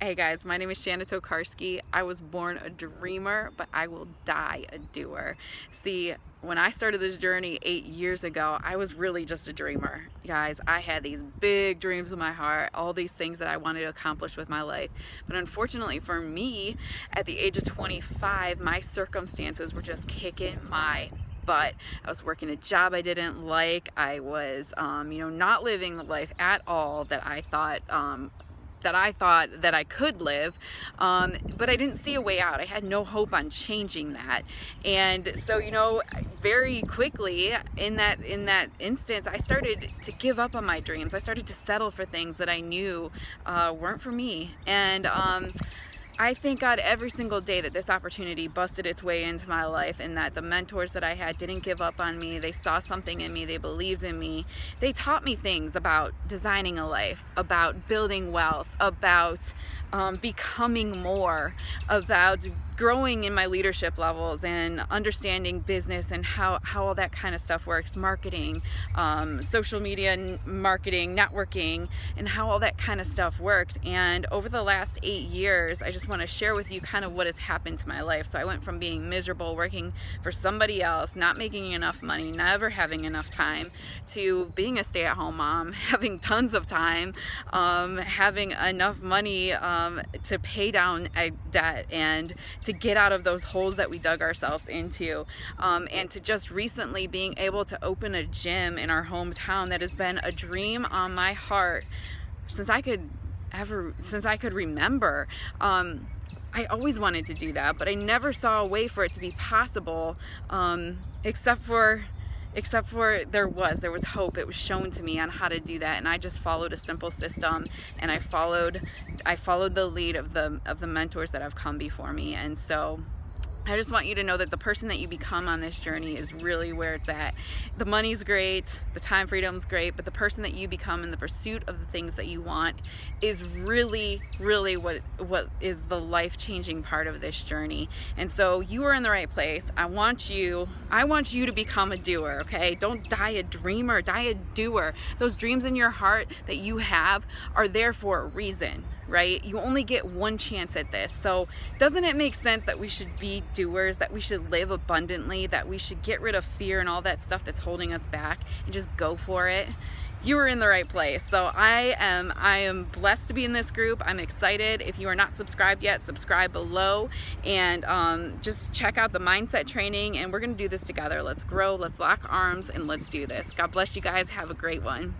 Hey guys, my name is Shanna Tokarsky. I was born a dreamer, but I will die a doer. See, when I started this journey eight years ago, I was really just a dreamer. Guys, I had these big dreams in my heart, all these things that I wanted to accomplish with my life. But unfortunately for me, at the age of 25, my circumstances were just kicking my but I was working a job I didn't like. I was, um, you know, not living the life at all that I thought um, that I thought that I could live, um, but I didn't see a way out. I had no hope on changing that, and so you know, very quickly in that in that instance, I started to give up on my dreams. I started to settle for things that I knew uh, weren't for me, and um, I thank God every single day that this opportunity busted its way into my life and that the mentors that I had didn't give up on me. They saw something in me, they believed in me. They taught me things about designing a life, about building wealth, about um, becoming more, about growing in my leadership levels and understanding business and how, how all that kind of stuff works, marketing, um, social media marketing, networking, and how all that kind of stuff worked. And over the last eight years, I just want to share with you kind of what has happened to my life. So I went from being miserable, working for somebody else, not making enough money, never having enough time, to being a stay-at-home mom, having tons of time, um, having enough money um, to pay down a debt and to get out of those holes that we dug ourselves into um, and to just recently being able to open a gym in our hometown that has been a dream on my heart since I could ever since I could remember. Um, I always wanted to do that but I never saw a way for it to be possible um, except for except for there was there was hope. It was shown to me on how to do that and I just followed a simple system and I followed I followed the lead of the of the mentors that have come before me and so I just want you to know that the person that you become on this journey is really where it's at. The money's great, the time freedom's great, but the person that you become in the pursuit of the things that you want is really, really what, what is the life-changing part of this journey. And so you are in the right place. I want you, I want you to become a doer, okay? Don't die a dreamer, die a doer. Those dreams in your heart that you have are there for a reason right? You only get one chance at this. So doesn't it make sense that we should be doers, that we should live abundantly, that we should get rid of fear and all that stuff that's holding us back and just go for it? you are in the right place. So I am I am blessed to be in this group. I'm excited. If you are not subscribed yet, subscribe below and um, just check out the mindset training and we're gonna do this together. Let's grow, let's lock arms and let's do this. God bless you guys. Have a great one.